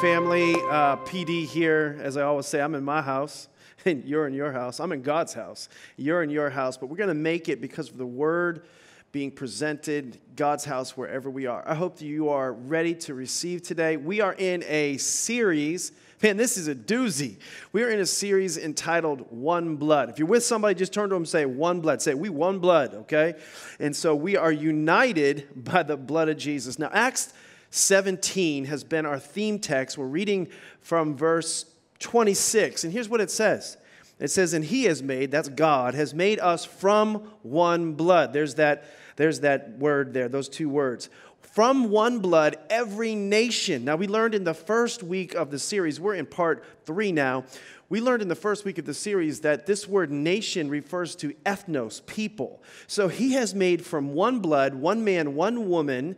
Family, uh, PD here. As I always say, I'm in my house, and you're in your house. I'm in God's house. You're in your house, but we're going to make it because of the word being presented, God's house, wherever we are. I hope that you are ready to receive today. We are in a series. Man, this is a doozy. We are in a series entitled One Blood. If you're with somebody, just turn to them and say, One Blood. Say, We one blood, okay? And so we are united by the blood of Jesus. Now, Acts 17 has been our theme text. We're reading from verse 26, and here's what it says it says, And he has made, that's God, has made us from one blood. There's that, there's that word there, those two words. From one blood, every nation. Now, we learned in the first week of the series, we're in part three now. We learned in the first week of the series that this word nation refers to ethnos, people. So he has made from one blood, one man, one woman,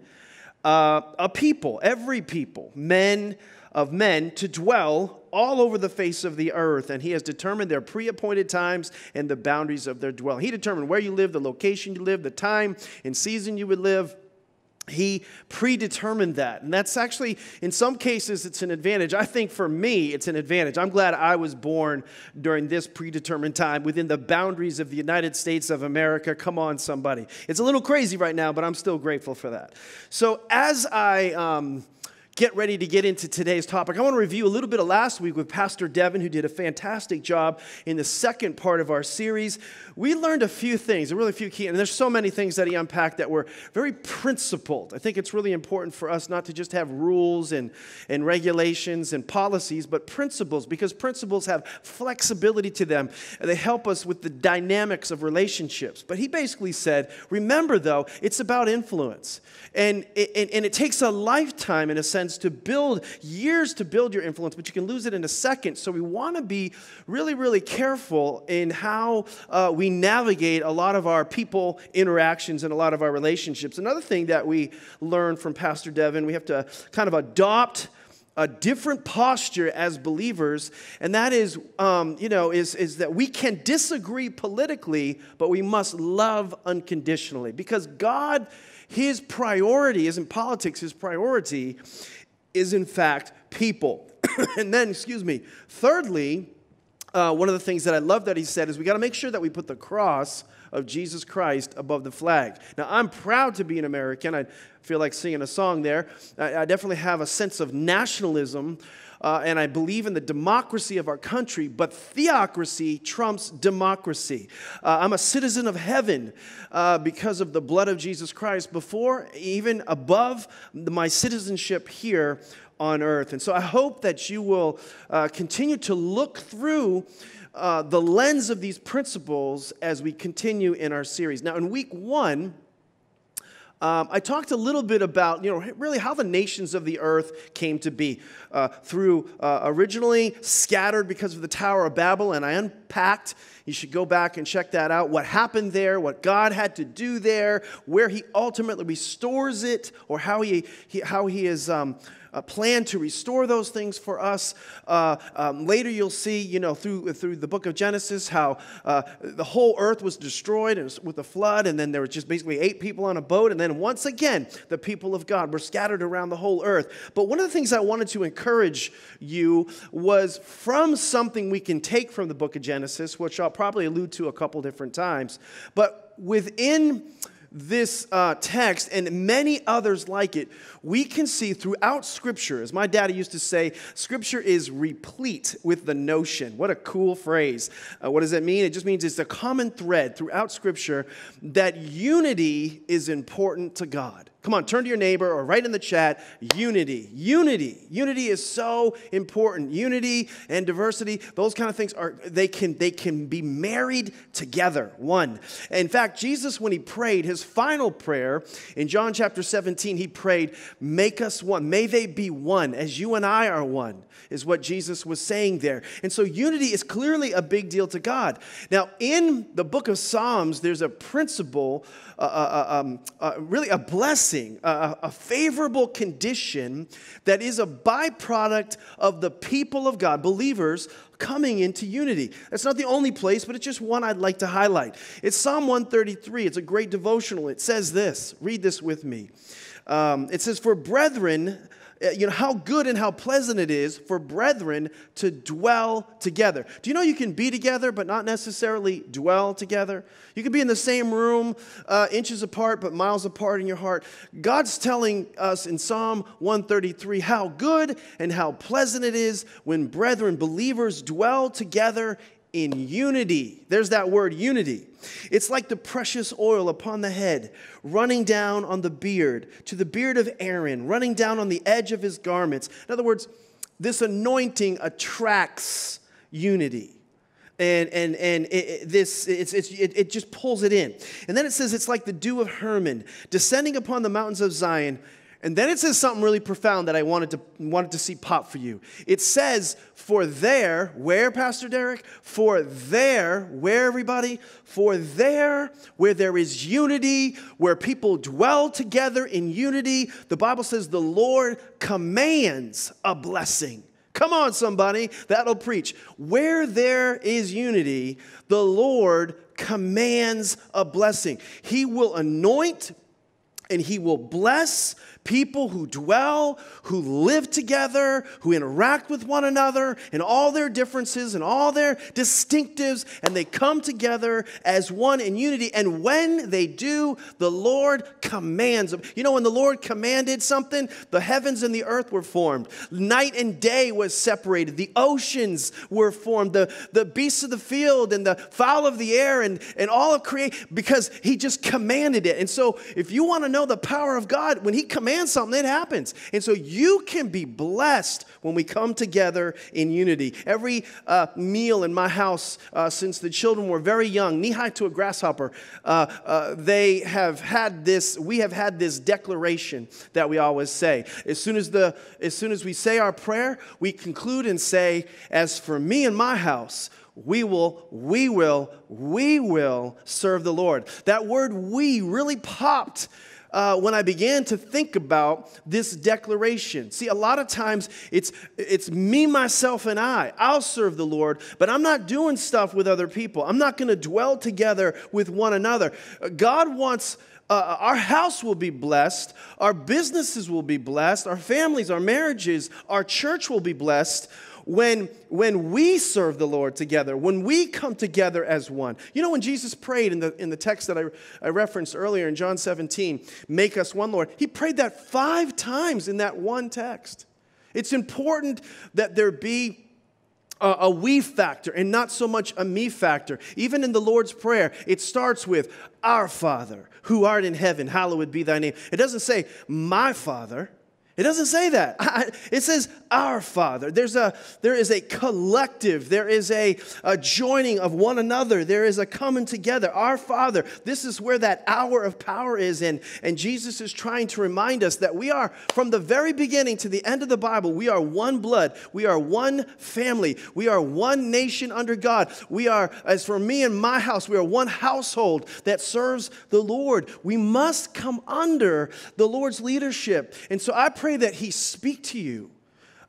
uh, a people, every people, men of men, to dwell all over the face of the earth. And he has determined their pre appointed times and the boundaries of their dwelling. He determined where you live, the location you live, the time and season you would live he predetermined that. And that's actually in some cases it's an advantage. I think for me it's an advantage. I'm glad i was born during this predetermined time within the boundaries of the united states of america. Come on somebody. It's a little crazy right now but i'm still grateful for that. So as i um, get ready to get into today's topic, I want to review a little bit of last week with Pastor Devin, who did a fantastic job in the second part of our series. We learned a few things, a really few key, and there's so many things that he unpacked that were very principled. I think it's really important for us not to just have rules and, and regulations and policies, but principles, because principles have flexibility to them. They help us with the dynamics of relationships. But he basically said, remember though, it's about influence. And, and, and it takes a lifetime, in a sense, to build, years to build your influence, but you can lose it in a second. So we want to be really, really careful in how uh, we navigate a lot of our people interactions and a lot of our relationships. Another thing that we learned from Pastor Devin, we have to kind of adopt a different posture as believers, and that is, um, you know, is, is that we can disagree politically, but we must love unconditionally because God his priority isn't politics, his priority is, in fact, people. and then, excuse me, thirdly, uh, one of the things that I love that he said is we got to make sure that we put the cross of Jesus Christ above the flag. Now, I'm proud to be an American. I feel like singing a song there. I, I definitely have a sense of nationalism uh, and I believe in the democracy of our country, but theocracy trumps democracy. Uh, I'm a citizen of heaven uh, because of the blood of Jesus Christ, before, even above my citizenship here on earth. And so I hope that you will uh, continue to look through. Uh, the lens of these principles as we continue in our series. Now, in week one, um, I talked a little bit about, you know, really how the nations of the earth came to be. Uh, through uh, originally scattered because of the Tower of Babel, and I unpacked. You should go back and check that out. What happened there, what God had to do there, where He ultimately restores it, or how He, he how He is. Um, a plan to restore those things for us. Uh, um, later, you'll see, you know, through, through the book of Genesis, how uh, the whole earth was destroyed with the flood, and then there were just basically eight people on a boat, and then once again, the people of God were scattered around the whole earth. But one of the things I wanted to encourage you was from something we can take from the book of Genesis, which I'll probably allude to a couple different times, but within this uh, text and many others like it, we can see throughout Scripture, as my daddy used to say, Scripture is replete with the notion. What a cool phrase. Uh, what does that mean? It just means it's a common thread throughout Scripture that unity is important to God. Come on, turn to your neighbor or write in the chat unity. Unity. Unity is so important. Unity and diversity, those kind of things are they can they can be married together. One. In fact, Jesus when he prayed his final prayer in John chapter 17, he prayed, "Make us one. May they be one as you and I are one." Is what Jesus was saying there. And so unity is clearly a big deal to God. Now, in the book of Psalms, there's a principle uh, um, uh, really a blessing, a, a favorable condition that is a byproduct of the people of God, believers, coming into unity. That's not the only place, but it's just one I'd like to highlight. It's Psalm 133. It's a great devotional. It says this read this with me. Um, it says, For brethren, you know, how good and how pleasant it is for brethren to dwell together. Do you know you can be together but not necessarily dwell together? You can be in the same room, uh, inches apart but miles apart in your heart. God's telling us in Psalm 133 how good and how pleasant it is when brethren, believers, dwell together in unity. There's that word unity. It's like the precious oil upon the head, running down on the beard, to the beard of Aaron, running down on the edge of his garments. In other words, this anointing attracts unity. And, and, and it, it, this, it's, it's, it, it just pulls it in. And then it says it's like the dew of Hermon, descending upon the mountains of Zion, and then it says something really profound that I wanted to, wanted to see pop for you. It says, For there, where, Pastor Deryck? For there, where, everybody? For there, where there is unity, where people dwell together in unity, the Bible says the Lord commands a blessing. Come on, somebody, that'll preach. Where there is unity, the Lord commands a blessing. He will anoint and he will bless people who dwell, who live together, who interact with one another in all their differences and all their distinctives, and they come together as one in unity. And when they do, the Lord commands them. You know, when the Lord commanded something, the heavens and the earth were formed, night and day was separated, the oceans were formed, the, the beasts of the field and the fowl of the air, and, and all of creation, because He just commanded it. And so, if you want to know the power of God, when He commands, commands something, it happens. And so you can be blessed when we come together in unity. Every uh, meal in my house uh, since the children were very young, knee high to a grasshopper, uh, uh, they have had this, we have had this declaration that we always say. As soon as, the, as soon as we say our prayer, we conclude and say, As for me and my house, we will, we will, we will serve the Lord. That word we really popped uh, when I began to think about this declaration. See, a lot of times it's, it's me, myself, and I. I'll serve the Lord, but I'm not doing stuff with other people. I'm not going to dwell together with one another. God wants. Uh, our house will be blessed, our businesses will be blessed, our families, our marriages, our church will be blessed when, when we serve the Lord together, when we come together as one. You know, when Jesus prayed in the, in the text that I, I referenced earlier in John 17, make us one, Lord, he prayed that five times in that one text. It's important that there be a, a we factor and not so much a me factor. Even in the Lord's Prayer, it starts with, Our Father, who art in heaven, hallowed be thy name. It doesn't say, My Father. It doesn't say that. It says our Father. There's a, there is a collective, there is a, a joining of one another, there is a coming together. Our Father. This is where that hour of power is in. And Jesus is trying to remind us that we are, from the very beginning to the end of the Bible, we are one blood, we are one family, we are one nation under God. We are, as for me and my house, we are one household that serves the Lord. We must come under the Lord's leadership. And so I pray pray that He speak to you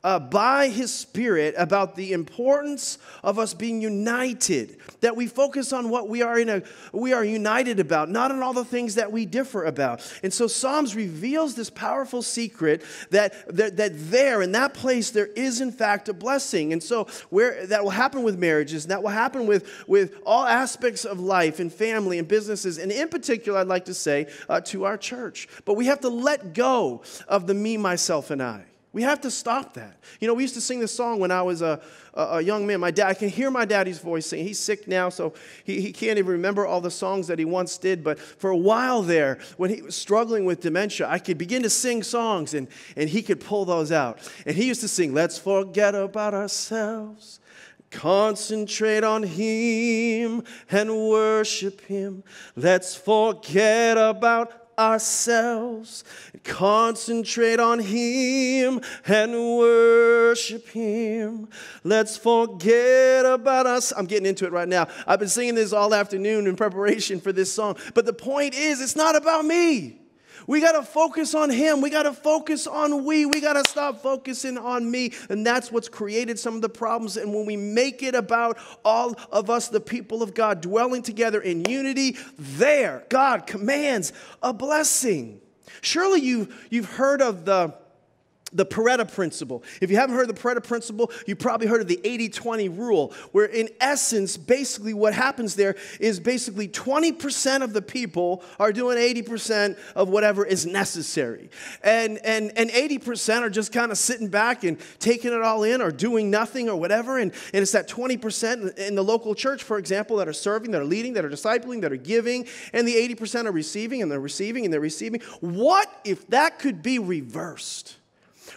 uh, by His Spirit about the importance of us being united. That we focus on what we are in a we are united about, not on all the things that we differ about. And so Psalms reveals this powerful secret that that, that there in that place there is in fact a blessing. And so where that will happen with marriages, and that will happen with with all aspects of life and family and businesses, and in particular, I'd like to say uh, to our church. But we have to let go of the me, myself, and I. We have to stop that. You know, we used to sing this song when I was a, a, young man. My dad, I can hear my daddy's voice singing. He's sick now, so he, he can't even remember all the songs that he once did. But for a while there, when he was struggling with dementia, I could begin to sing songs and, and he could pull those out. And he used to sing, Let's forget about ourselves. Concentrate on Him and worship Him. Let's forget about ourselves, and concentrate on Him and worship Him. Let's forget about us. I'm getting into it right now. I've been singing this all afternoon in preparation for this song. But the point is, it's not about me. We got to focus on Him. We got to focus on we. We got to stop focusing on me. And that's what's created some of the problems. And when we make it about all of us, the people of God, dwelling together in unity, there, God commands a blessing. Surely you, you've heard of the the Pareto principle. If you haven't heard of the Pareto principle, you probably heard of the 80 20 rule, where in essence, basically what happens there is basically 20% of the people are doing 80% of whatever is necessary. And, and, and 80% are just kind of sitting back and taking it all in or doing nothing or whatever. And, and it's that 20% in the local church, for example, that are serving, that are leading, that are discipling, that are giving, and the 80% are receiving and they're receiving and they're receiving. What if that could be reversed?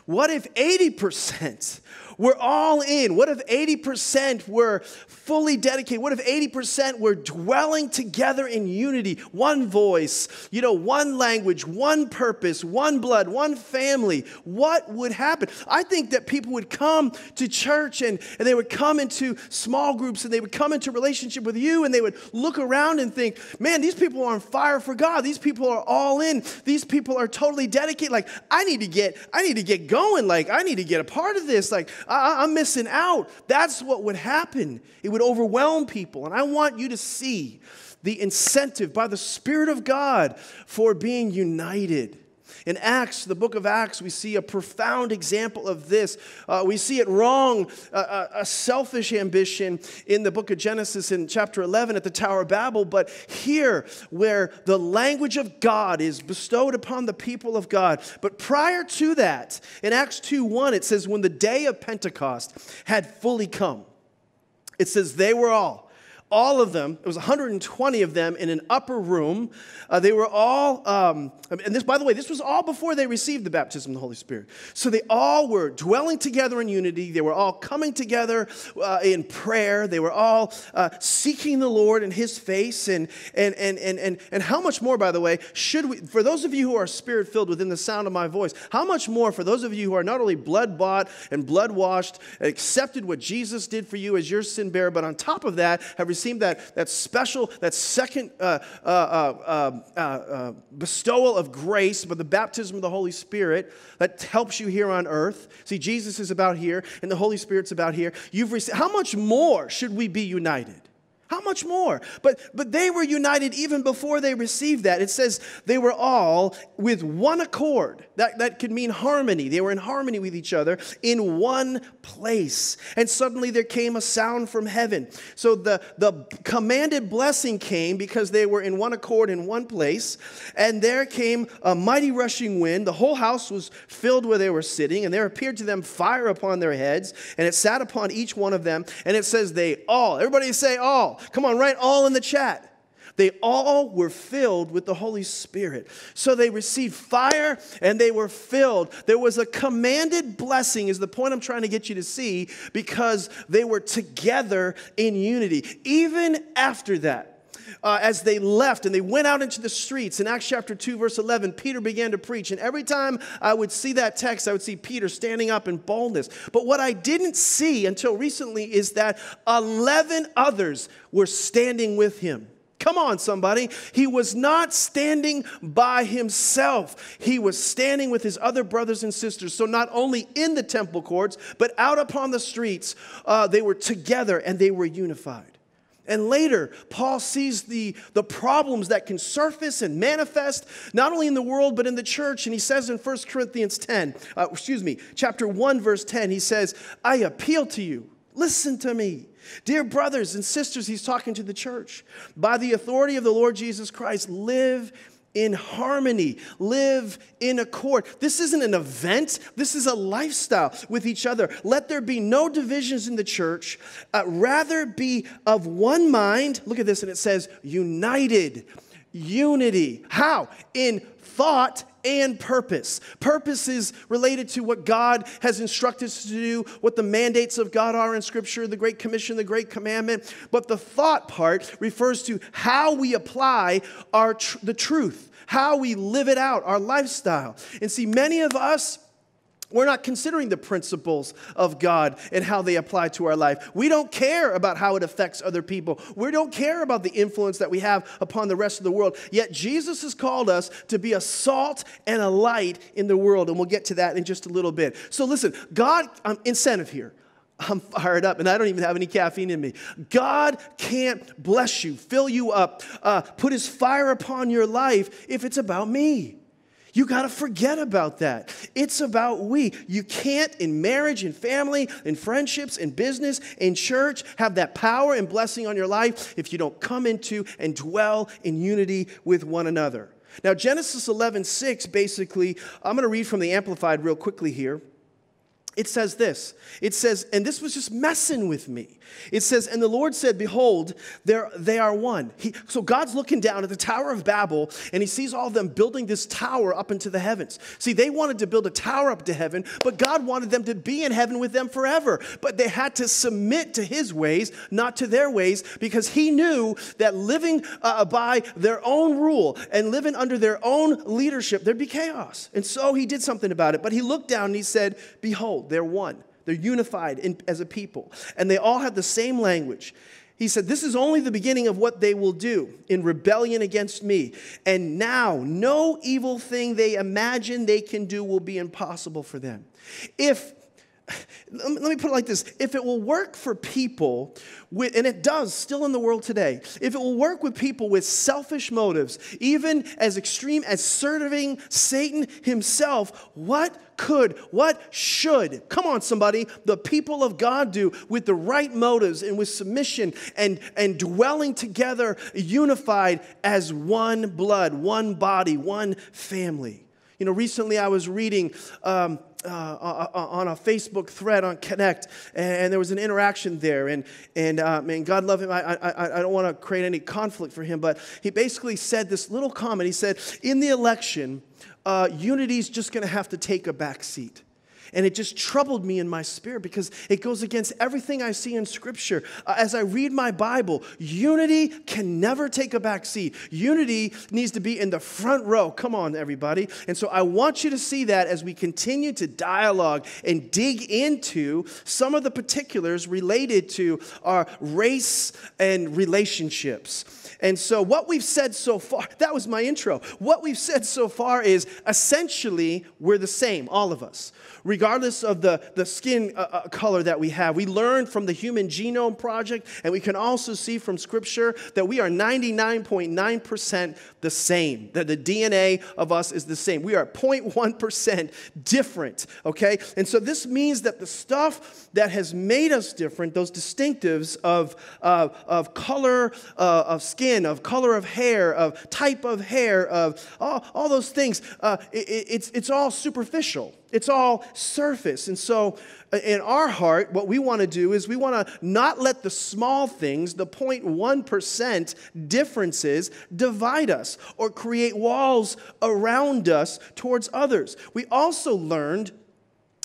What if 80% were all in? What if 80% were fully dedicated? What if 80% were dwelling together in unity, one voice, you know, one language, one purpose, one blood, one family? What would happen? I think that people would come to church and, and they would come into small groups and they would come into relationship with you and they would look around and think, man, these people are on fire for God. These people are all in. These people are totally dedicated. Like, I need to get, I need to get going. Like, I need to get a part of this. Like, I, am missing out. That's what would happen. It would overwhelm people. And I want you to see the incentive by the Spirit of God for being united. In Acts, the book of Acts, we see a profound example of this. Uh, we see it wrong, uh, a selfish ambition in the book of Genesis in chapter 11 at the Tower of Babel. But here, where the language of God is bestowed upon the people of God. But prior to that, in Acts 2 1, it says, When the day of Pentecost had fully come, it says, They were all all of them, it was 120 of them in an upper room. Uh, they were all, um, and this, by the way, this was all before they received the baptism of the Holy Spirit. So they all were dwelling together in unity. They were all coming together uh, in prayer. They were all uh, seeking the Lord and His face. And, and, and, and, and, and how much more, by the way, should we, for those of you who are spirit filled within the sound of my voice, how much more for those of you who are not only blood bought and blood washed, accepted what Jesus did for you as your sin bearer, but on top of that, have received received that, that special, that second uh uh, uh, uh, uh, bestowal of grace, but the baptism of the Holy Spirit that helps you here on earth. See, Jesus is about here, and the Holy Spirit's about here. You've received, how much more should we be united? How much more? But, but they were united even before they received that. It says they were all with one accord. That, that could mean harmony. They were in harmony with each other in one place. And suddenly there came a sound from heaven. So the, the commanded blessing came because they were in one accord in one place. And there came a mighty rushing wind. The whole house was filled where they were sitting. And there appeared to them fire upon their heads. And it sat upon each one of them. And it says they all, everybody say all Come on, write all in the chat. They all were filled with the Holy Spirit. So they received fire and they were filled. There was a commanded blessing, is the point I'm trying to get you to see, because they were together in unity. Even after that, uh, as they left and they went out into the streets in Acts chapter 2, verse 11, Peter began to preach. And every time I would see that text, I would see Peter standing up in boldness. But what I didn't see until recently is that 11 others were standing with him. Come on, somebody. He was not standing by himself. He was standing with his other brothers and sisters. So, not only in the temple courts, but out upon the streets, uh, they were together and they were unified. And later, Paul sees the, the problems that can surface and manifest not only in the world but in the church. And he says in 1 Corinthians 10, uh, excuse me, chapter 1, verse 10, he says, I appeal to you, listen to me. Dear brothers and sisters, he's talking to the church. By the authority of the Lord Jesus Christ, live in harmony, live in accord. This isn't an event, this is a lifestyle with each other. Let there be no divisions in the church, uh, rather be of one mind. Look at this, and it says united. Unity. How? In thought and purpose. Purpose is related to what God has instructed us to do, what the mandates of God are in Scripture, the Great Commission, the Great Commandment. But the thought part refers to how we apply our tr- the truth, how we live it out, our lifestyle. And see, many of us we're not considering the principles of God and how they apply to our life. We don't care about how it affects other people. We don't care about the influence that we have upon the rest of the world. Yet Jesus has called us to be a salt and a light in the world. And we'll get to that in just a little bit. So listen, God, I'm incentive here. I'm fired up and I don't even have any caffeine in me. God can't bless you, fill you up, uh, put his fire upon your life if it's about me. You got to forget about that. It's about we. You can't, in marriage, in family, in friendships, in business, in church, have that power and blessing on your life if you don't come into and dwell in unity with one another. Now, Genesis 11 6, basically, I'm going to read from the Amplified real quickly here it says this. It says and this was just messing with me. It says and the lord said behold they are one. He, so god's looking down at the tower of babel and he sees all of them building this tower up into the heavens. See they wanted to build a tower up to heaven but god wanted them to be in heaven with them forever. But they had to submit to his ways not to their ways because he knew that living uh, by their own rule and living under their own leadership there'd be chaos. And so he did something about it. But he looked down and he said behold they're one. They're unified in, as a people. And they all have the same language. He said, This is only the beginning of what they will do in rebellion against me. And now, no evil thing they imagine they can do will be impossible for them. If let me put it like this. If it will work for people with, and it does still in the world today if it will work with people with selfish motives even as extreme as serving satan himself what could what should come on somebody the people of god do with the right motives and with submission and and dwelling together unified as one blood one body one family? You know recently i was reading um, uh, uh, uh, on a Facebook thread on Connect, and, there was an interaction there. And, and uh, man, God love him. I, I, I don't want to create any conflict for him, but he basically said this little comment. He said, In the election, uh, unity is just going to have to take a back seat. And it just troubled me in my spirit because it goes against everything I see in Scripture. Uh, as I read my Bible, unity can never take a back seat. Unity needs to be in the front row. Come on, everybody. And so I want you to see that as we continue to dialogue and dig into some of the particulars related to our race and relationships. And so, what we've said so far, that was my intro. What we've said so far is essentially we're the same, all of us regardless of the, the skin uh, uh, color that we have. We learned from the Human Genome Project, and we can also see from Scripture that we are 99.9% the same, that the DNA of us is the same. We are 0.1% different, okay? And so this means that the stuff that has made us different, those distinctives of, uh, of color uh, of skin, of color of hair, of type of hair, of all, all those things, uh, it, it's, it's all superficial. It's all surface. And so, uh, in our heart, what we want to do is we want to not let the small things, the 0.1% differences, divide us or create walls around us towards others. We also learned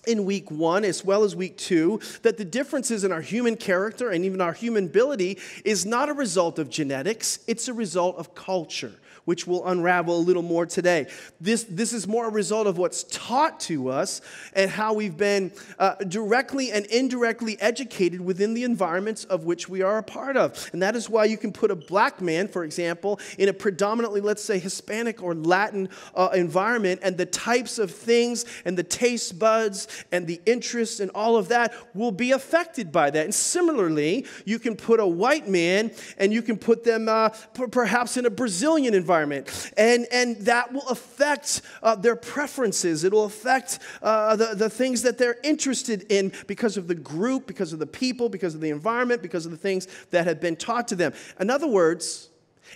in week one as well as week two that the differences in our human character and even our human ability is not a result of genetics, it's a result of culture which we'll unravel a little more today. This, this is more a result of what's taught to us and how we've been uh, directly and indirectly educated within the environments of which we are a part of. And that is why you can put a black man, for example, in a predominantly, let's say, Hispanic or Latin uh, environment, and the types of things and the taste buds and the interests and all of that will be affected by that. And similarly, you can put a white man and you can put them uh, perhaps in a Brazilian environment environment. And, and that will affect uh, their preferences. It'll affect uh, the, the things that they're interested in because of the group, because of the people, because of the environment, because of the things that have been taught to them. In other words,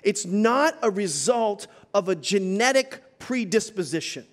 it's not a result of a genetic predisposition.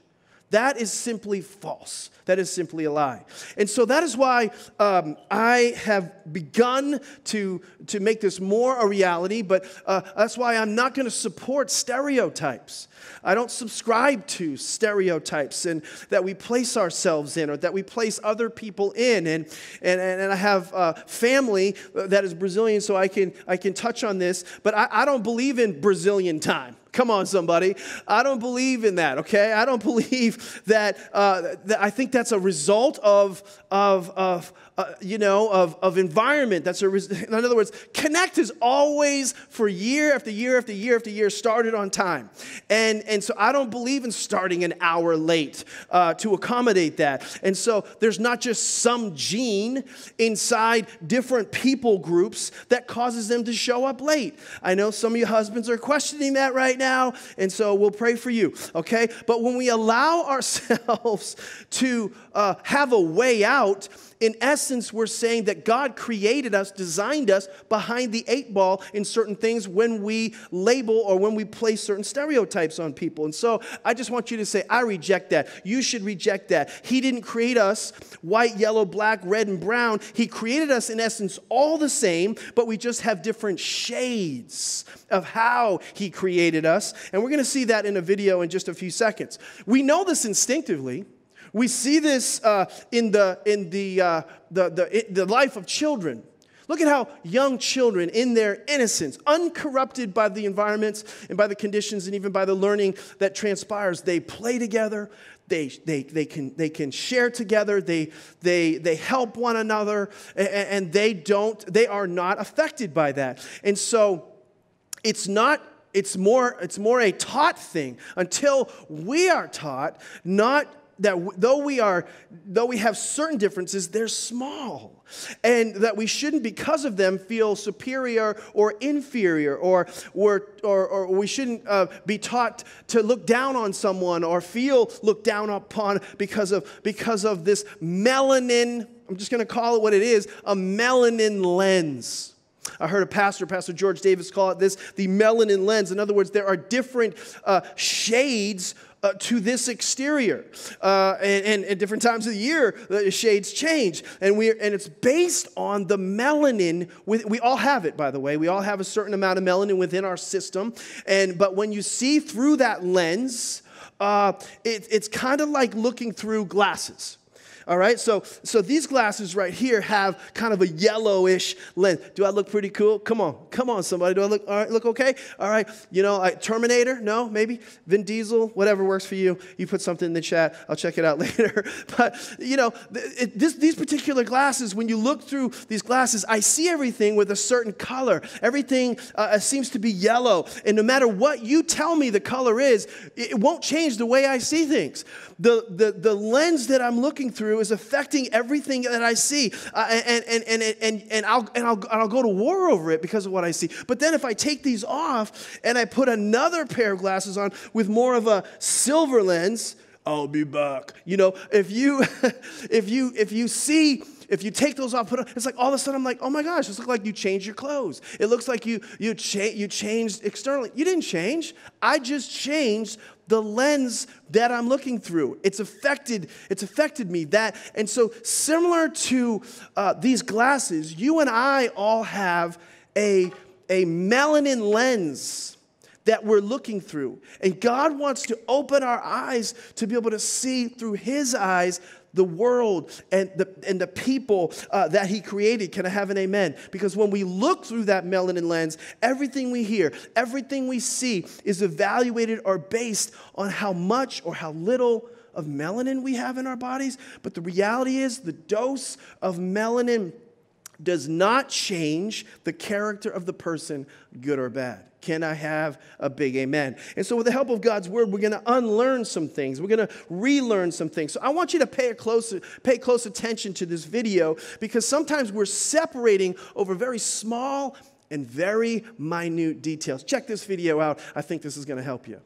That is simply false. That is simply a lie. And so that is why um, I have begun to, to make this more a reality, but uh, that's why I'm not going to support stereotypes. I don't subscribe to stereotypes and that we place ourselves in or that we place other people in. And, and, and I have uh, family that is Brazilian, so I can, I can touch on this, but I, I don't believe in Brazilian time. Come on, somebody. I don't believe in that, okay? I don't believe that, uh, I think that's a result of, of, of, uh, you know, of, of environment. That's a, in other words, Connect is always for year after year after year after year started on time. And, and so I don't believe in starting an hour late uh, to accommodate that. And so there's not just some gene inside different people groups that causes them to show up late. I know some of you husbands are questioning that right now, and so we'll pray for you, okay? But when we allow ourselves to uh, have a way out, in essence, we're saying that God created us, designed us behind the eight ball in certain things when we label or when we place certain stereotypes on people. And so I just want you to say, I reject that. You should reject that. He didn't create us white, yellow, black, red, and brown. He created us, in essence, all the same, but we just have different shades of how He created us. And we're going to see that in a video in just a few seconds. We know this instinctively. We see this uh, in, the, in the, uh, the, the, the life of children. Look at how young children, in their innocence, uncorrupted by the environments and by the conditions and even by the learning that transpires, they play together, they, they, they, can, they can share together, they, they, they help one another, and, and they don't, they are not affected by that. And so it's not it's more it's more a taught thing until we are taught not that though we are though we have certain differences they're small and that we shouldn't because of them feel superior or inferior or or, or, we shouldn't uh, be taught to look down on someone or feel looked down upon because of because of this melanin i'm just going to call it what it is a melanin lens I heard a pastor, Pastor George Davis, call it this the melanin lens. In other words, there are different uh, shades uh, to this exterior. Uh, and, at different times of the year, the shades change. And, we and it's based on the melanin. With, we all have it, by the way. We all have a certain amount of melanin within our system. And, but when you see through that lens, uh, it, it's kind of like looking through glasses. All right, so so these glasses right here have kind of a yellowish lens. Do I look pretty cool? Come on, come on, somebody. Do I look all right? Look okay? All right. You know, I, Terminator? No, maybe Vin Diesel. Whatever works for you. You put something in the chat. I'll check it out later. but you know, it, this, these particular glasses. When you look through these glasses, I see everything with a certain color. Everything uh, seems to be yellow, and no matter what you tell me the color is, it won't change the way I see things. The the the lens that I'm looking through is affecting everything that I see. Uh, and, and, and, and, and, I'll, and, I'll, I'll go to war over it because of what I see. But then if I take these off and I put another pair of glasses on with more of a silver lens, I'll be back. You know, if you, if you, if you see, if you take those off, put on, it's like all of a sudden I'm like, oh my gosh, this looks like you changed your clothes. It looks like you you cha- you changed externally. You didn't change. I just changed the lens that I'm looking through. It's affected, it's affected me. That, and so similar to uh, these glasses, you and I all have a, a melanin lens that we're looking through. And God wants to open our eyes to be able to see through His eyes the world and the, and the people uh, that he created. Can I have an amen? Because when we look through that melanin lens, everything we hear, everything we see is evaluated or based on how much or how little of melanin we have in our bodies. But the reality is, the dose of melanin does not change the character of the person, good or bad. Can I have a big amen? And so, with the help of God's word, we're going to unlearn some things. We're going to relearn some things. So, I want you to pay, a close, pay close attention to this video because sometimes we're separating over very small and very minute details. Check this video out. I think this is going to help you.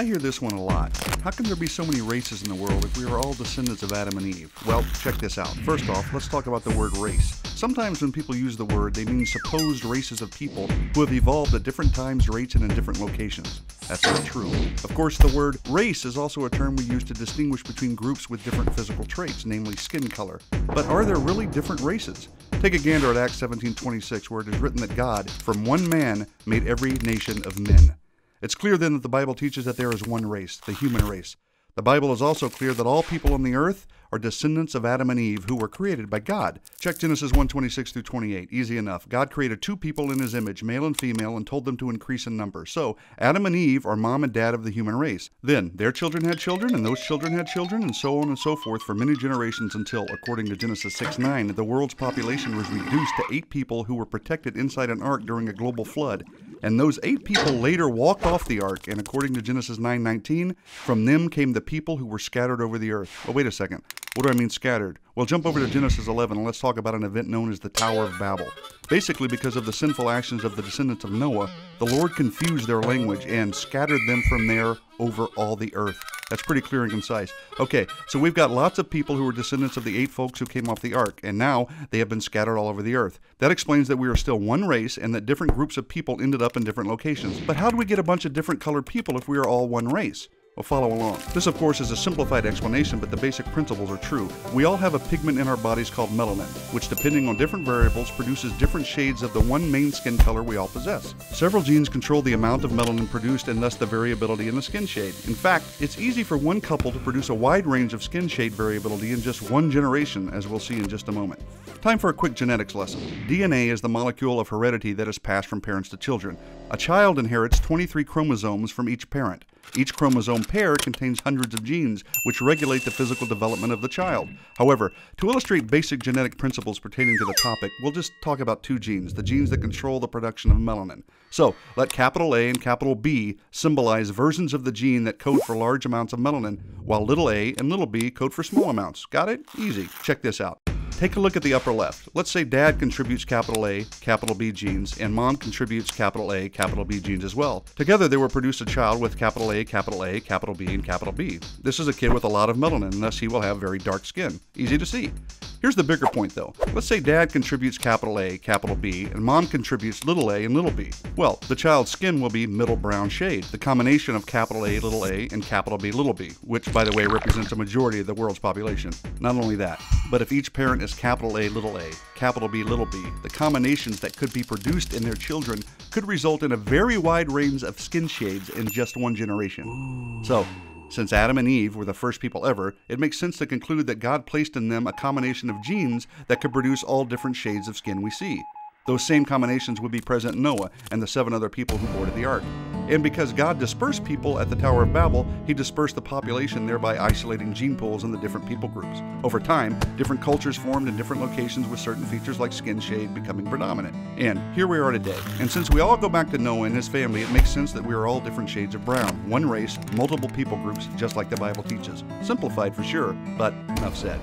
I hear this one a lot. How can there be so many races in the world if we are all descendants of Adam and Eve? Well, check this out. First off, let's talk about the word race. Sometimes when people use the word, they mean supposed races of people who have evolved at different times, rates, and in different locations. That's not true. Of course, the word race is also a term we use to distinguish between groups with different physical traits, namely skin color. But are there really different races? Take a gander at Acts 17:26, where it is written that God, from one man, made every nation of men. It's clear then that the Bible teaches that there is one race, the human race. The Bible is also clear that all people on the earth are descendants of Adam and Eve who were created by God. Check Genesis 1 26 through 28. Easy enough. God created two people in his image, male and female, and told them to increase in number. So, Adam and Eve are mom and dad of the human race. Then, their children had children, and those children had children, and so on and so forth for many generations until, according to Genesis 6 9, the world's population was reduced to eight people who were protected inside an ark during a global flood. And those eight people later walked off the ark, and according to Genesis 9:19, from them came the people who were scattered over the earth. Oh, wait a second. What do I mean scattered? Well, jump over to Genesis 11 and let's talk about an event known as the Tower of Babel. Basically, because of the sinful actions of the descendants of Noah, the Lord confused their language and scattered them from there over all the earth. That's pretty clear and concise. Okay, so we've got lots of people who are descendants of the eight folks who came off the ark, and now they have been scattered all over the earth. That explains that we are still one race and that different groups of people ended up in different locations. But how do we get a bunch of different colored people if we are all one race? Follow along. This, of course, is a simplified explanation, but the basic principles are true. We all have a pigment in our bodies called melanin, which, depending on different variables, produces different shades of the one main skin color we all possess. Several genes control the amount of melanin produced and thus the variability in the skin shade. In fact, it's easy for one couple to produce a wide range of skin shade variability in just one generation, as we'll see in just a moment. Time for a quick genetics lesson. DNA is the molecule of heredity that is passed from parents to children. A child inherits 23 chromosomes from each parent. Each chromosome pair contains hundreds of genes, which regulate the physical development of the child. However, to illustrate basic genetic principles pertaining to the topic, we'll just talk about two genes, the genes that control the production of melanin. So, let capital A and capital B symbolize versions of the gene that code for large amounts of melanin, while little a and little b code for small amounts. Got it? Easy. Check this out. Take a look at the upper left. Let's say dad contributes capital A, capital B genes, and mom contributes capital A, capital B genes as well. Together, they will produce a child with capital A, capital A, capital B, and capital B. This is a kid with a lot of melanin, and thus he will have very dark skin. Easy to see. Here's the bigger point though. Let's say dad contributes capital A, capital B, and mom contributes little a and little b. Well, the child's skin will be middle brown shade, the combination of capital A, little a, and capital B, little b, which by the way represents a majority of the world's population. Not only that, but if each parent is capital A, little a, capital B, little b, the combinations that could be produced in their children could result in a very wide range of skin shades in just one generation. Ooh. So, since Adam and Eve were the first people ever, it makes sense to conclude that God placed in them a combination of genes that could produce all different shades of skin we see. Those same combinations would be present in Noah and the seven other people who boarded the ark. And because God dispersed people at the Tower of Babel, he dispersed the population, thereby isolating gene pools in the different people groups. Over time, different cultures formed in different locations with certain features like skin shade becoming predominant. And here we are today. And since we all go back to Noah and his family, it makes sense that we are all different shades of brown. One race, multiple people groups, just like the Bible teaches. Simplified for sure, but enough said.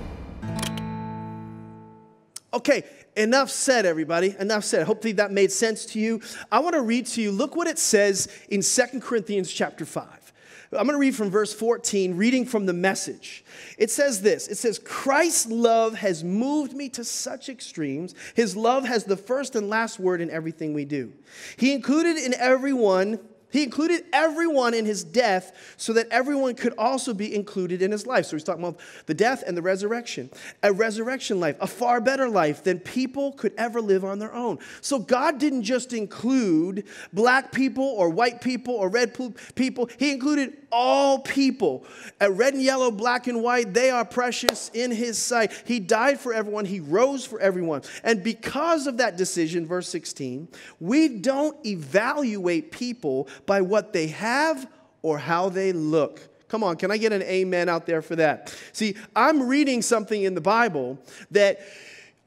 Okay, enough said, everybody. Enough said. Hopefully that made sense to you. I want to read to you, look what it says in Second Corinthians chapter 5. I'm going to read from verse 14, reading from the message. It says this It says, Christ's love has moved me to such extremes. His love has the first and last word in everything we do. He included in everyone he included everyone in his death so that everyone could also be included in his life. So he's talking about the death and the resurrection. A resurrection life, a far better life than people could ever live on their own. So God didn't just include black people or white people or red people, He included all people. Red and yellow, black and white, they are precious in his sight. He died for everyone, he rose for everyone. And because of that decision, verse 16, we don't evaluate people by what they have or how they look. Come on, can I get an amen out there for that? See, I'm reading something in the Bible that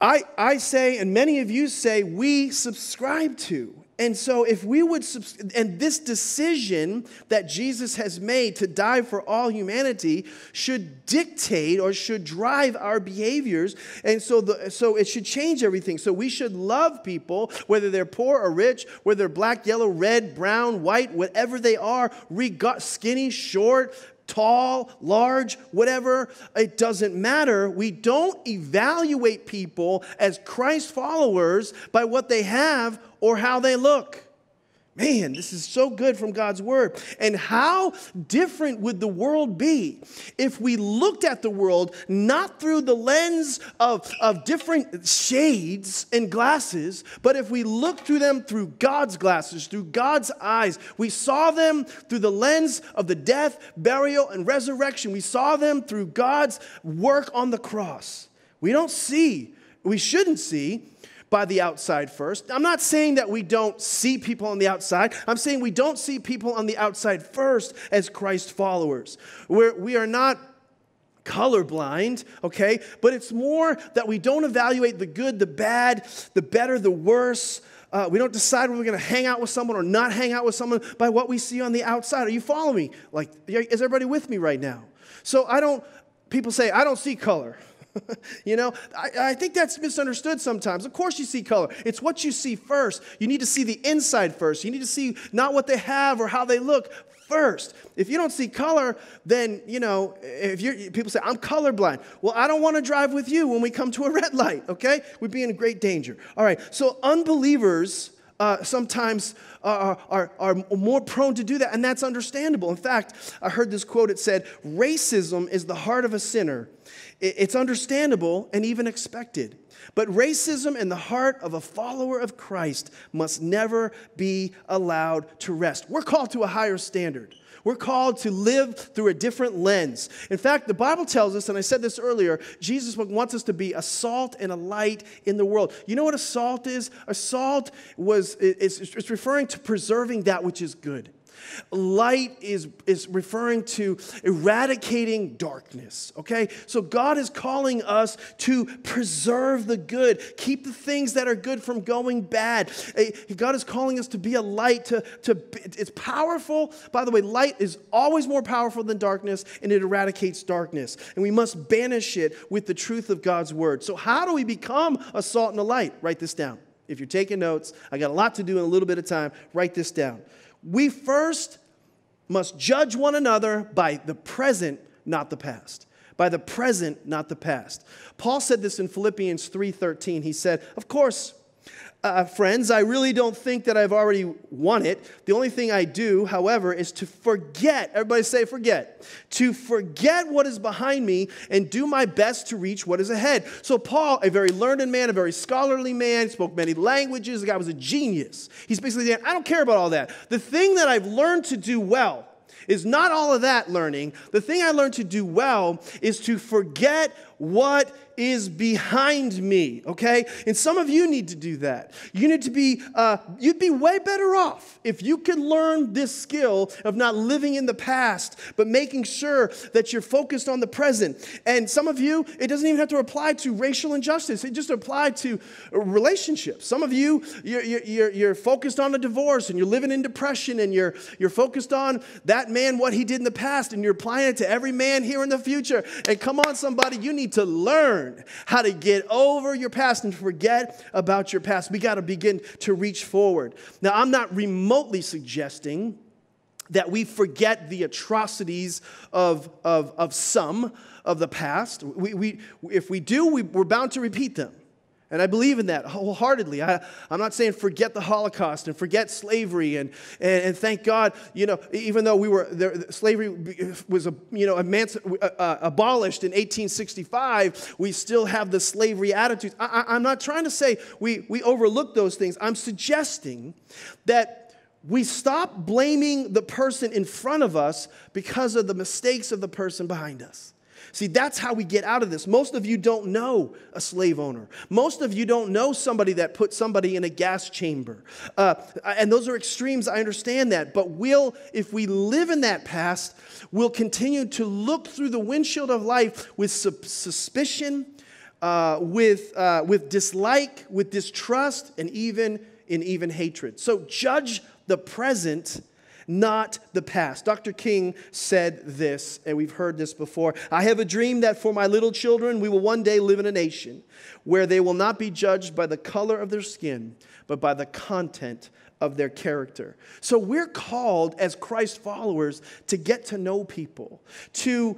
I, I say, and many of you say, we subscribe to. And so, if we would, and this decision that Jesus has made to die for all humanity should dictate or should drive our behaviors. And so, the, so it should change everything. So, we should love people, whether they're poor or rich, whether they're black, yellow, red, brown, white, whatever they are, skinny, short, tall, large, whatever, it doesn't matter. We don't evaluate people as Christ followers by what they have or how they look. Man, this is so good from God's word. And how different would the world be if we looked at the world not through the lens of, of different shades and glasses, but if we looked through them through God's glasses, through God's eyes? We saw them through the lens of the death, burial, and resurrection. We saw them through God's work on the cross. We don't see, we shouldn't see by the outside first. I'm not saying that we don't see people on the outside. I'm saying we don't see people on the outside first as Christ followers. We're, we are not colorblind, okay? But it's more that we don't evaluate the good, the bad, the better, the worse. Uh, we don't decide whether we're going to hang out with someone or not hang out with someone by what we see on the outside. Are you following me? Like, is everybody with me right now? So I don't, people say, I don't see color. you know, I, I, think that's misunderstood sometimes. Of course, you see color. It's what you see first. You need to see the inside first. You need to see not what they have or how they look first. If you don't see color, then, you know, if you're, people say, I'm colorblind. Well, I don't want to drive with you when we come to a red light, okay? We'd be in great danger. All right, so unbelievers. Uh, sometimes are, are, are more prone to do that, and that's understandable. In fact, I heard this quote it said, Racism is the heart of a sinner, it's understandable and even expected. But racism in the heart of a follower of Christ must never be allowed to rest. We're called to a higher standard. We're called to live through a different lens. In fact, the Bible tells us, and I said this earlier, Jesus wants us to be a salt and a light in the world. You know what a salt is? A salt was it's, referring to preserving that which is good. Light is, is referring to eradicating darkness, okay? So God is calling us to preserve the good, keep the things that are good from going bad. Eh, God is calling us to be a light, to, to it's powerful. By the way, light is always more powerful than darkness, and it eradicates darkness. And we must banish it with the truth of God's word. So, how do we become a salt and a light? Write this down. If you're taking notes, I got a lot to do in a little bit of time. Write this down we first must judge one another by the present, not the past. By the present, not the past. Paul said this in Philippians 3:13. He said, "Of course, uh, friends, I really don't think that I've already won it. The only thing I do, however, is to forget. Everybody say forget. To forget what is behind me and do my best to reach what is ahead. So, Paul, a very learned man, a very scholarly man, spoke many languages. The guy was a genius. He's basically saying, I don't care about all that. The thing that I've learned to do well is not all of that learning. The thing I learned to do well is to forget what is behind me, okay? And some of you need to do that. You need to be, uh, you'd be way better off if you could learn this skill of not living in the past, but making sure that you're focused on the present. And some of you, it doesn't even have to apply to racial injustice, it just applies to relationships. Some of you, you're, you're, you're focused on a divorce and you're living in depression and you're, you're focused on that man, what he did in the past, and you're applying it to every man here in the future. And come on, somebody, you need to learn how to get over your past and forget about your past. We got to begin to reach forward. Now, I'm not remotely suggesting that we forget the atrocities of, of, of some of the past. We, we, if we do, we, we're bound to repeat them. And I believe in that wholeheartedly. I, am not saying forget the Holocaust and forget slavery and, and, and thank God, you know, even though we were, there, slavery was, you know, emanci- uh, uh, abolished in 1865, we still have the slavery attitudes. I, I'm not trying to say we, we overlook those things. I'm suggesting that we stop blaming the person in front of us because of the mistakes of the person behind us. See, that's how we get out of this. Most of you don't know a slave owner. Most of you don't know somebody that put somebody in a gas chamber. Uh, and those are extremes, I understand that. But we'll, if we live in that past, we'll continue to look through the windshield of life with su- suspicion, uh, with, uh, with dislike, with distrust, and even in even hatred. So judge the present not the past. Dr. King said this, and we've heard this before I have a dream that for my little children, we will one day live in a nation where they will not be judged by the color of their skin, but by the content of their character. So we're called as Christ followers to get to know people. To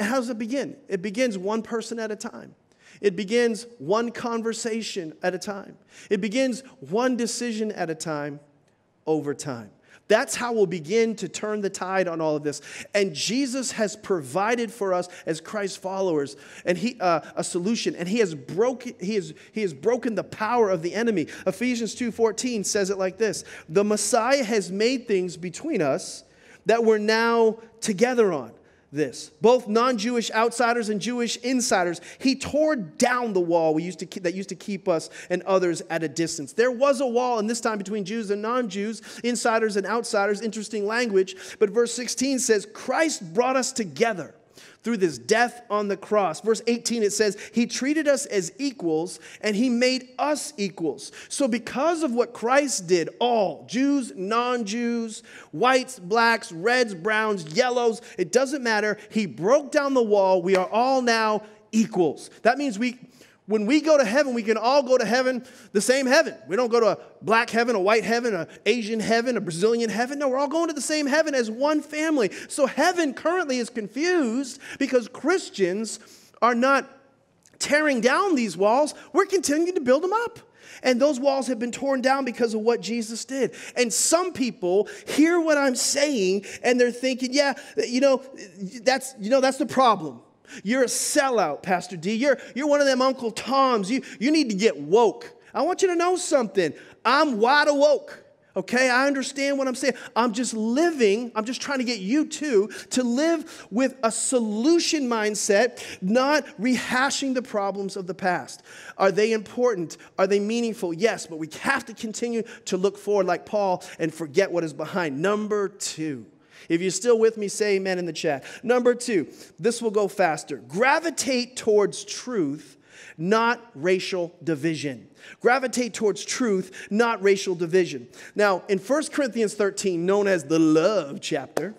how does it begin? It begins one person at a time. It begins one conversation at a time. It begins one decision at a time over time. That's how we'll begin to turn the tide on all of this. And Jesus has provided for us as Christ followers and he, uh, a solution. And he has, broken, he, has, he has broken the power of the enemy. Ephesians 2.14 says it like this. The Messiah has made things between us that we're now together on this. Both non Jewish outsiders and Jewish insiders. He tore down the wall we used to keep, that used to keep us and others at a distance. There was a wall in this time between Jews and non Jews, insiders and outsiders. Interesting language. But verse 16 says, Christ brought us together through this death on the cross. Verse 18, it says, He treated us as equals and He made us equals. So, because of what Christ did, all Jews, non Jews, whites, blacks, reds, browns, yellows, it doesn't matter. He broke down the wall. We are all now equals. That means we when we go to heaven, we can all go to heaven, the same heaven. We don't go to a black heaven, a white heaven, an Asian heaven, a Brazilian heaven. No, we're all going to the same heaven as one family. So heaven currently is confused because Christians are not tearing down these walls, we're continuing to build them up. And those walls have been torn down because of what Jesus did. And some people hear what I'm saying and they're thinking, yeah, you know, that's you know, that's the problem. You're a sellout, Pastor D. You're, you're one of them Uncle Toms. You, you need to get woke. I want you to know something. I'm wide awoke. Okay, I understand what I'm saying. I'm just living, I'm just trying to get you too to live with a solution mindset, not rehashing the problems of the past. Are they important? Are they meaningful? Yes, but we have to continue to look forward like Paul and forget what is behind. Number two. If you're still with me, say amen in the chat. Number two, this will go faster. Gravitate towards truth, not racial division. Gravitate towards truth, not racial division. Now, in 1 Corinthians 13, known as the love chapter,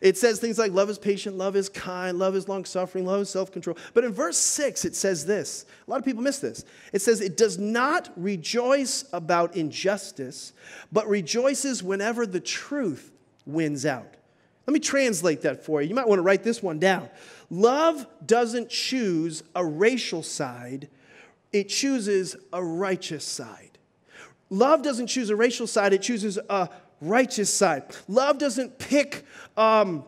it says things like love is patient, love is kind, love is long suffering, love is self control. But in verse 6, it says this. A lot of people miss this. It says, It does not rejoice about injustice, but rejoices whenever the truth wins out. Let me translate that for you. You might want to write this one down. Love doesn't choose a racial side, it chooses a righteous side. Love doesn't choose a racial side, it chooses a righteous side. Love doesn't pick. Um,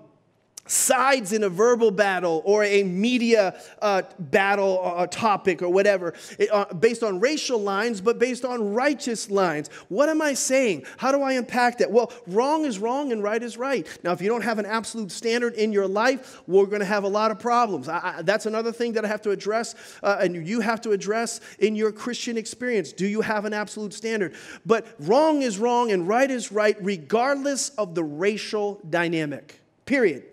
sides in a verbal battle or a media uh, battle or topic or whatever it, uh, based on racial lines but based on righteous lines. What am i saying? How do i impact that? Well wrong is wrong and right is right. Now if you don't have an absolute standard in your life we're going to have a lot of problems. I, I, that's another thing that i have to address uh, and you have to address in your christian experience. Do you have an absolute standard? But wrong is wrong and right is right regardless of the racial dynamic period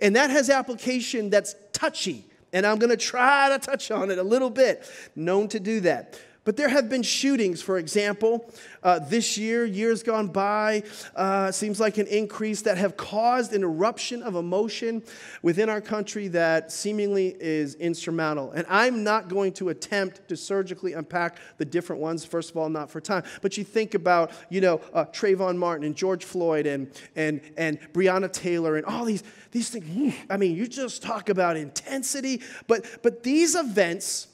and that has application that's touchy. And I'm going to try to touch on it a little bit, known to do that. But there have been shootings, for example, uh, this year, years gone by, uh, seems like an increase that have caused an eruption of emotion within our country that seemingly is insurmountable. And I'm not going to attempt to surgically unpack the different ones, first of all, not for time. But you think about, you know, uh, Trayvon Martin and George Floyd and, and, and Breonna Taylor and all these, these things. I mean, you just talk about intensity. But, but these events,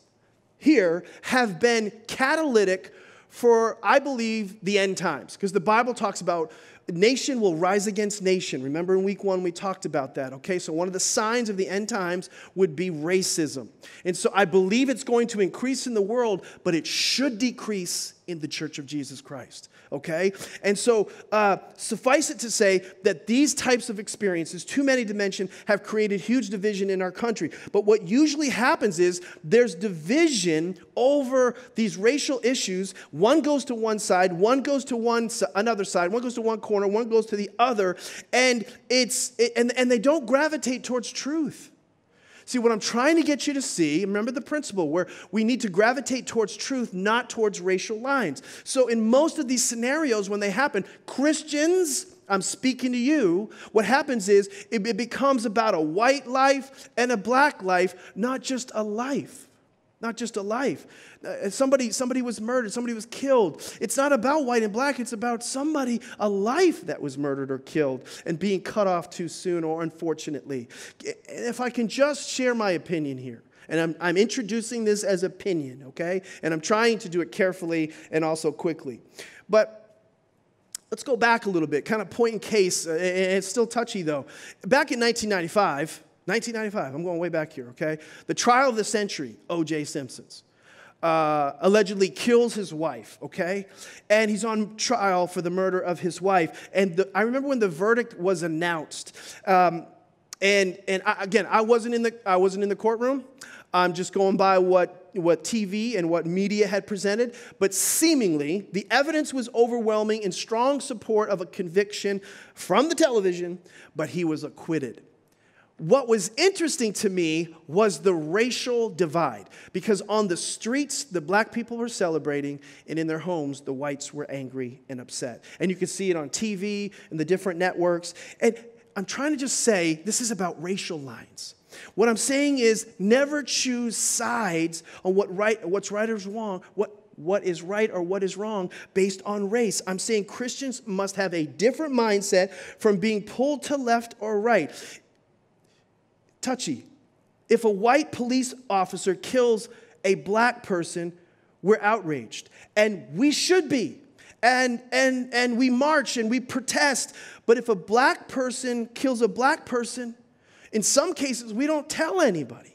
here have been catalytic for, I believe, the end times. Because the Bible talks about nation will rise against nation. Remember in week one, we talked about that, okay? So, one of the signs of the end times would be racism. And so, I believe it's going to increase in the world, but it should decrease in the church of Jesus Christ okay? And so, uh, suffice it to say that these types of experiences, too many to mention, have created huge division in our country. But what usually happens is there's division over these racial issues. One goes to one side, one goes to one another side, one goes to one corner, one goes to the other, and it's it, and, and they don't gravitate towards truth. See, what I'm trying to get you to see, remember the principle where we need to gravitate towards truth, not towards racial lines. So, in most of these scenarios, when they happen, Christians, I'm speaking to you, what happens is it, becomes about a white life and a black life, not just a life not just a life. Uh, somebody, somebody was murdered, somebody was killed. It's not about white and black, it's about somebody, a life that was murdered or killed and being cut off too soon or unfortunately. If I can just share my opinion here. And I'm, I'm introducing this as opinion, okay? And I'm trying to do it carefully and also quickly. But Let's go back a little bit, kind of point in case. Uh, it's still touchy though. Back in 1995, 1995, I'm going way back here, okay? The trial of the century, O.J. Simpson's. Uh, allegedly kills his wife, okay? And he's on trial for the murder of his wife. And the, I remember when the verdict was announced. Um, and and I, again, I wasn't in the I wasn't in the courtroom. I'm just going by what what TV and what media had presented, but seemingly the evidence was overwhelming in strong support of a conviction from the television, but he was acquitted what was interesting to me was the racial divide because on the streets the black people were celebrating and in their homes the whites were angry and upset. And you can see it on tv and the different networks. And i'm trying to just say this is about racial lines. What i'm saying is never choose sides on what right what's right or wrong what what is right or what is wrong based on race. I'm saying Christians must have a different mindset from being pulled to left or right touchy. If a white police officer kills a black person, we're outraged. And we should be. And, and, and we march and we protest. But if a black person kills a black person, in some cases, we don't tell anybody.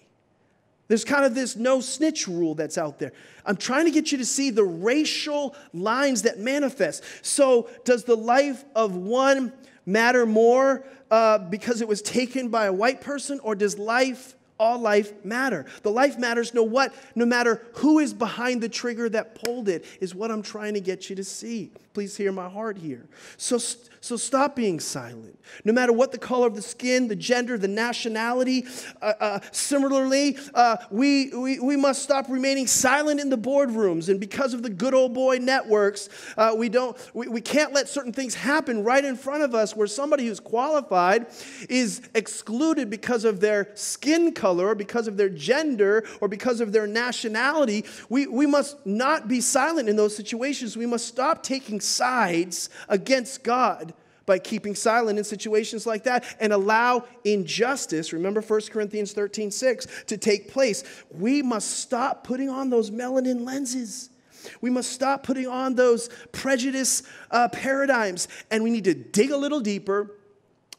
There's kind of this no snitch rule that's out there. I'm trying to get you to see the racial lines that manifest. So, does the life of one matter more uh, because it was taken by a white person, or does life, all life, matter? The life matters no what, no matter who is behind the trigger that pulled it, is what I'm trying to get you to see. Please hear my heart here. So, so stop being silent. No matter what the color of the skin, the gender, the nationality. Uh, uh, similarly, uh, we, we, we must stop remaining silent in the boardrooms. And because of the good old boy networks, uh, we, don't, we, we can't let certain things happen right in front of us where somebody who's qualified is excluded because of their skin color, or because of their gender, or because of their nationality. We, we must not be silent in those situations. We must stop taking sides against God by keeping silent in situations like that and allow injustice, remember 1 Corinthians 13 6, to take place. We must stop putting on those melanin lenses. We must stop putting on those prejudice uh, paradigms and we need to dig a little deeper.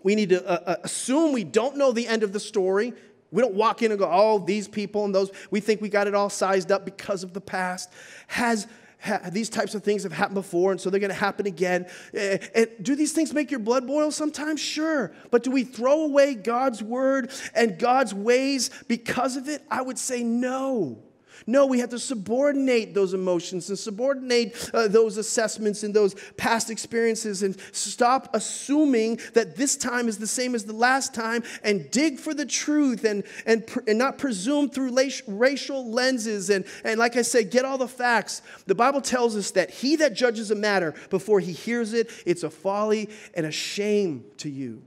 We need to uh, uh, assume we don't know the end of the story. We don't walk in and go, oh, these people and those, we think we got it all sized up because of the past. Has ha- these types of things have happened before, and so they're going to happen again. And do these things make your blood boil sometimes? Sure. But do we throw away God's word and God's ways because of it? I would say no. No, we have to subordinate those emotions and subordinate uh, those assessments and those past experiences and stop assuming that this time is the same as the last time and dig for the truth and, and, and not presume through racial lenses. And, and like I said, get all the facts. The Bible tells us that he that judges a matter before he hears it, it's a folly and a shame to you.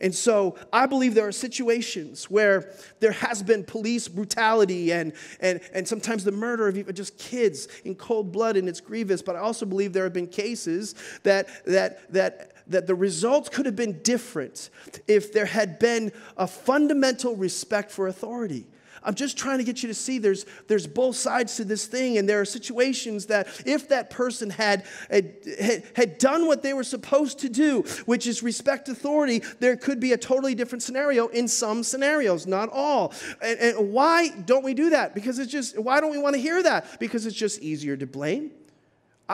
And so I believe there are situations where there has been police brutality and, and, and sometimes the murder of even just kids in cold blood, and it's grievous. But I also believe there have been cases that, that, that, that the results could have been different if there had been a fundamental respect for authority. I'm just trying to get you to see there's, there's both sides to this thing, and there are situations that if that person had, had, had done what they were supposed to do, which is respect authority, there could be a totally different scenario in some scenarios, not all. And, and why don't we do that? Because it's just, why don't we want to hear that? Because it's just easier to blame.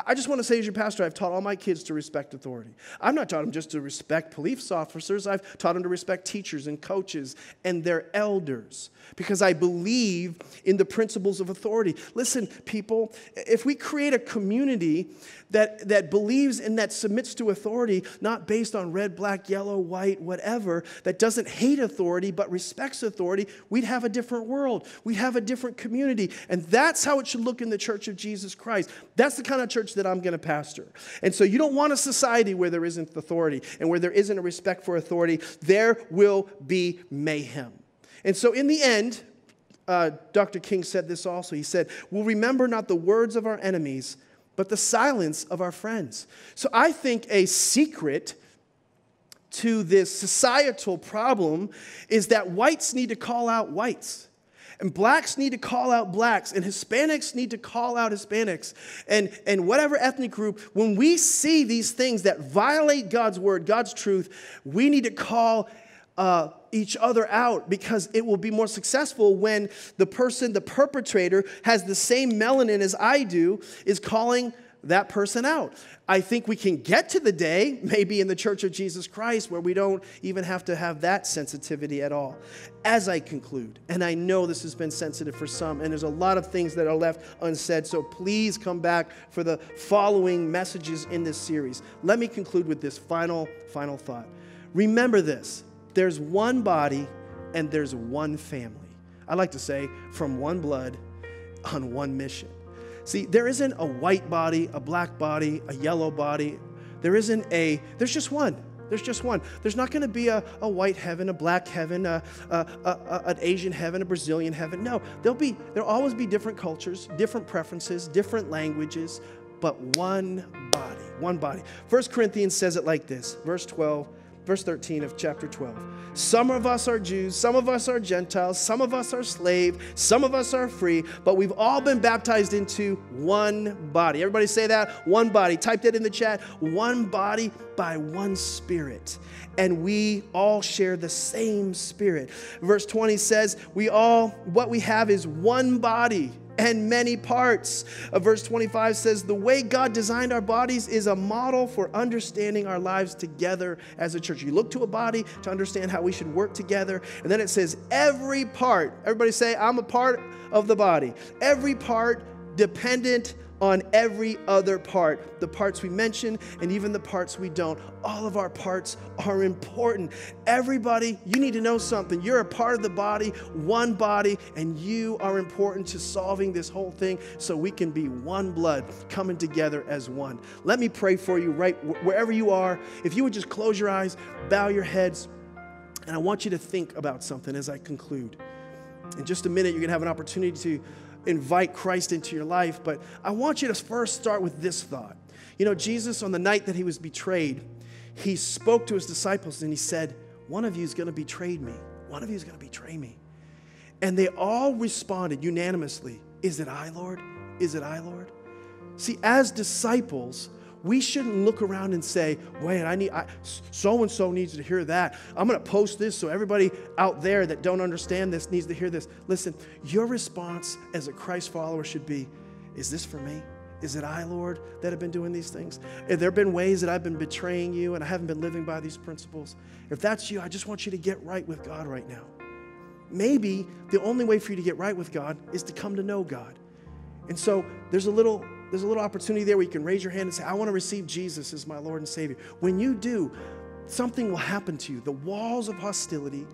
I just want to say, as your pastor, I've taught all my kids to respect authority. I've not taught them just to respect police officers, I've taught them to respect teachers and coaches and their elders because I believe in the principles of authority. Listen, people, if we create a community that, that believes and that submits to authority, not based on red, black, yellow, white, whatever, that doesn't hate authority but respects authority, we'd have a different world. We'd have a different community. And that's how it should look in the church of Jesus Christ. That's the kind of church that I'm going to pastor. And so you don't want a society where there isn't authority and where there isn't a respect for authority. There will be mayhem. And so, in the end, uh, Dr. King said this also. He said, We'll remember not the words of our enemies, but the silence of our friends. So, I think a secret to this societal problem is that whites need to call out whites. And blacks need to call out blacks, and Hispanics need to call out Hispanics, and, and whatever ethnic group. When we see these things that violate God's word, God's truth, we need to call uh, each other out because it will be more successful when the person, the perpetrator, has the same melanin as I do, is calling that person out. I think we can get to the day, maybe in the Church of Jesus Christ, where we don't even have to have that sensitivity at all. As I conclude, and I know this has been sensitive for some, and there's a lot of things that are left unsaid, so please come back for the following messages in this series. Let me conclude with this final, final thought. Remember this there's one body and there's one family. I like to say, from one blood on one mission. See, there isn't a white body, a black body, a yellow body. There isn't a, there's just one. There's just one. There's not going to be a, a white heaven, a black heaven, a, a, a, an Asian heaven, a Brazilian heaven. No, there'll be there'll always be different cultures, different preferences, different languages, but one body, one body. First Corinthians says it like this, verse 12 verse 13 of chapter 12. Some of us are Jews, some of us are Gentiles, some of us are slave, some of us are free, but we've all been baptized into one body. Everybody say that? One body. Type that in the chat. One body by one spirit. And we all share the same spirit. Verse 20 says, We all, what we have is one body and many parts. Uh, verse 25 says, The way God designed our bodies is a model for understanding our lives together as a church. You look to a body to understand how we should work together. And then it says, Every part, everybody say, I'm a part of the body. Every part dependent on every other part, the parts we mention and even the parts we don't. All of our parts are important. Everybody, you need to know something. You're a part of the body, one body, and you are important to solving this whole thing so we can be one blood coming together as one. Let me pray for you right wherever you are. If you would just close your eyes, bow your heads, and I want you to think about something as I conclude. In just a minute, you're going to have an opportunity to invite Christ into your life, but I want you to first start with this thought. You know, Jesus, on the night that he was betrayed, he spoke to his disciples and he said, One of you is going to betray me. One of you is going to betray me. And they all responded unanimously, Is it I, Lord? Is it I, Lord? See, as disciples, we shouldn't look around and say, wait, I need, so and so needs to hear that. I'm going to post this so everybody out there that don't understand this needs to hear this. Listen, your response as a Christ follower should be, is this for me? Is it I, Lord, that have been doing these things? Have there been ways that I've been betraying you and I haven't been living by these principles? If that's you, I just want you to get right with God right now. Maybe the only way for you to get right with God is to come to know God. And so there's a little there's a little opportunity there where you can raise your hand and say, I want to receive Jesus as my Lord and Savior. When you do, something will happen to you. The walls of hostility,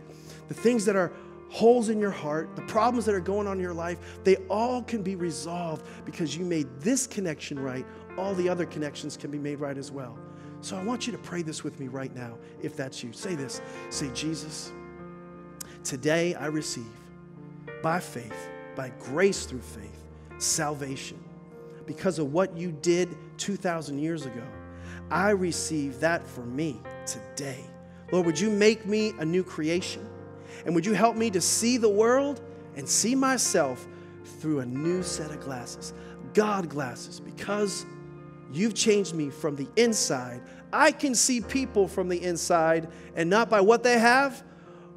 the things that are holes in your heart, the problems that are going on in your life, they all can be resolved because you made this connection right. All the other connections can be made right as well. So I want you to pray this with me right now, if that's you. Say this Say, Jesus, today I receive by faith, by grace through faith, salvation because of what you did 2,000 years ago. I receive that for me today. Lord, would you make me a new creation? And would you help me to see the world and see myself through a new set of glasses, God glasses, because you've changed me from the inside. I can see people from the inside and not by what they have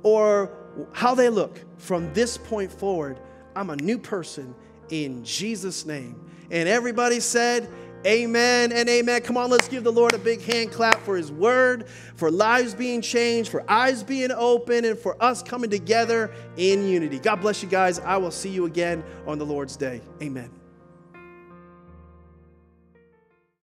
or how they look. From this point forward, I'm a new person in Jesus' name. And everybody said, Amen and amen. Come on, let's give the Lord a big hand clap for his word, for lives being changed, for eyes being open, and for us coming together in unity. God bless you guys. I will see you again on the Lord's day. Amen.